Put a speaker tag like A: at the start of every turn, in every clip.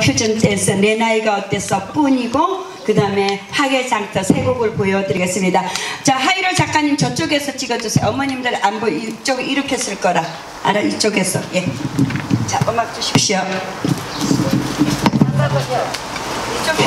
A: 퓨전댄스 내 나이가 어때서 뿐이고 그 다음에 화개장터 세 곡을 보여드리겠습니다. 자 하이로 작가님 저쪽에서 찍어주세요. 어머님들 안 보 이쪽 이렇게 쓸 거라 알아 이쪽에서 예. 자 음악 주십시오. 이쪽에.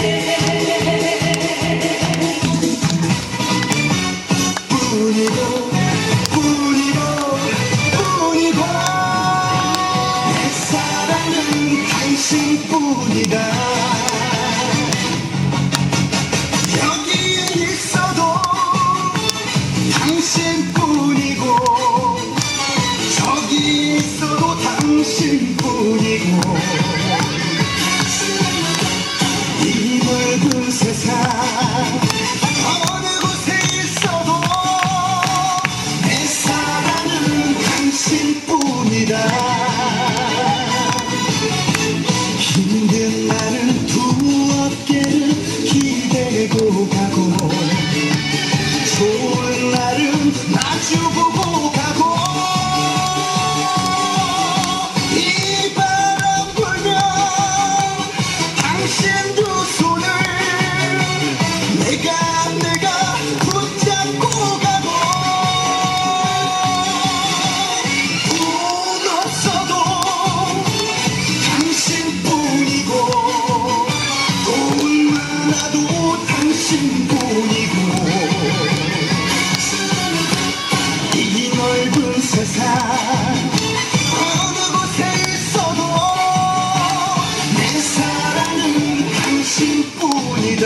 B: impunidade.
C: 신분이고 이 넓은 세상 어느 곳에 있어도 내 사랑은 당신뿐이다.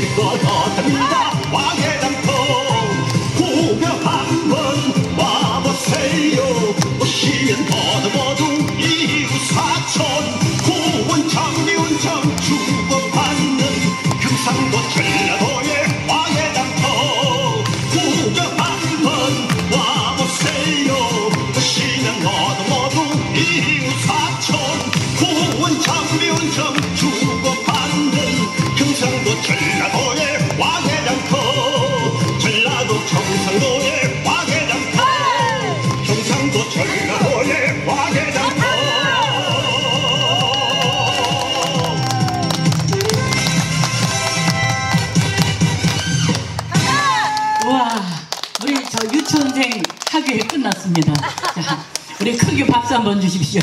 C: 것 없답니다. 왕해장터 구경 한번 와보세요. 오시면 모두 모두 이웃 사촌. 고원 장미운 정주
A: 유치원생 학교에 끝났습니다. 자, 우리 크게 박수 한번 주십시오.